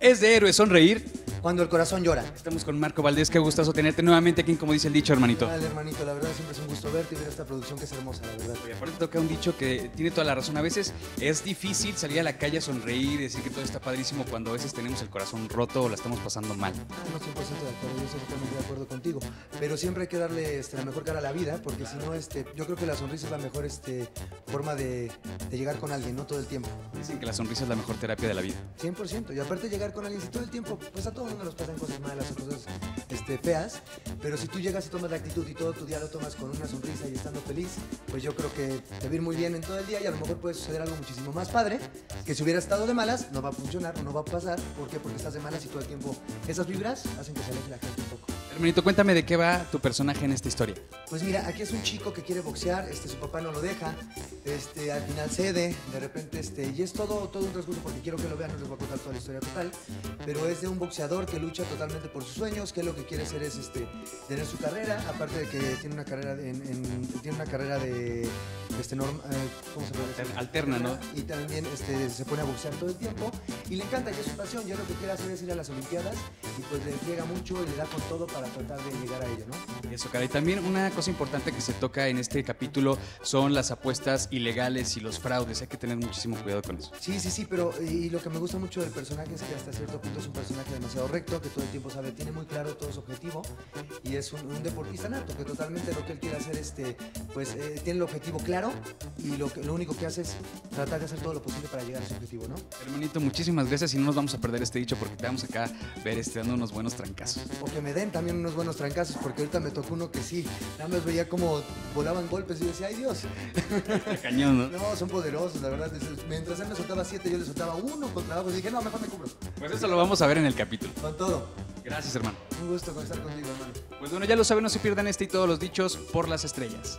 Es de héroe sonreír. Cuando el corazón llora. Estamos con Marco Valdés, qué gustazo tenerte nuevamente aquí, como dice el dicho, hermanito. Dale, hermanito, la verdad siempre es un gusto verte y ver esta producción que es hermosa, la verdad. Y aparte toca un dicho que tiene toda la razón. A veces es difícil salir a la calle a sonreír y decir que todo está padrísimo cuando a veces tenemos el corazón roto o la estamos pasando mal. Ah, no, 100% de acuerdo, yo estoy totalmente de acuerdo contigo. Pero siempre hay que darle este, la mejor cara a la vida, porque si no, este, yo creo que la sonrisa es la mejor este, forma de, de llegar con alguien, no todo el tiempo. Dicen que la sonrisa es la mejor terapia de la vida. 100%. Y aparte llegar con alguien, si todo el tiempo, pues a todo mundo nos pasan cosas malas o cosas este, feas, pero si tú llegas y tomas la actitud y todo tu día lo tomas con una sonrisa y estando feliz, pues yo creo que te va a ir muy bien en todo el día y a lo mejor puede suceder algo muchísimo más padre, que si hubiera estado de malas, no va a funcionar o no va a pasar. ¿Por qué? Porque estás de malas y todo el tiempo esas vibras hacen que se aleje la gente un poco. Hermanito, cuéntame de qué va tu personaje en esta historia. Pues mira, aquí es un chico que quiere boxear, este, su papá no lo deja, este, al final cede, de repente, este, y es todo, todo un transcurso porque quiero que lo vean, no les voy a contar toda la historia total, pero es de un boxeador que lucha totalmente por sus sueños, que lo que quiere hacer es este, tener su carrera, aparte de que tiene una carrera de- en, en- tiene una carrera de, este, norm- eh, ¿cómo se puede? Alterna, ¿no? Y también este, se pone a boxear todo el tiempo, y le encanta, y es su pasión, ya lo que quiere hacer es ir a las Olimpiadas, y pues le friega mucho y le da con todo para tratar de llegar a ello, ¿no? Eso, cara. Y también una cosa importante que se toca en este capítulo son las apuestas ilegales y los fraudes. Hay que tener muchísimo cuidado con eso. Sí, sí, sí, pero y lo que me gusta mucho del personaje es que hasta cierto punto es un personaje demasiado recto, que todo el tiempo sabe, tiene muy claro todo su objetivo y es un, un deportista nato, que totalmente lo que él quiere hacer, este, pues eh, tiene el objetivo claro y lo, que, lo único que hace es tratar de hacer todo lo posible para llegar a ese objetivo, ¿no? Hermanito, muchísimas gracias y no nos vamos a perder este dicho porque te vamos acá a ver este, dando unos buenos trancazos. O que me den también unos buenos trancazos, porque ahorita me tocó uno que sí, nada más veía como volaban golpes y yo decía, ay Dios, Cañón, ¿no? no, son poderosos, la verdad. Mientras él me soltaba siete, yo le soltaba uno contra abajo y dije, no, mejor me cubro. Pues eso lo vamos a ver en el capítulo. Con todo. Gracias, hermano. Un gusto estar contigo, hermano. Pues bueno, ya lo saben, no se pierdan este y todos los dichos por las estrellas.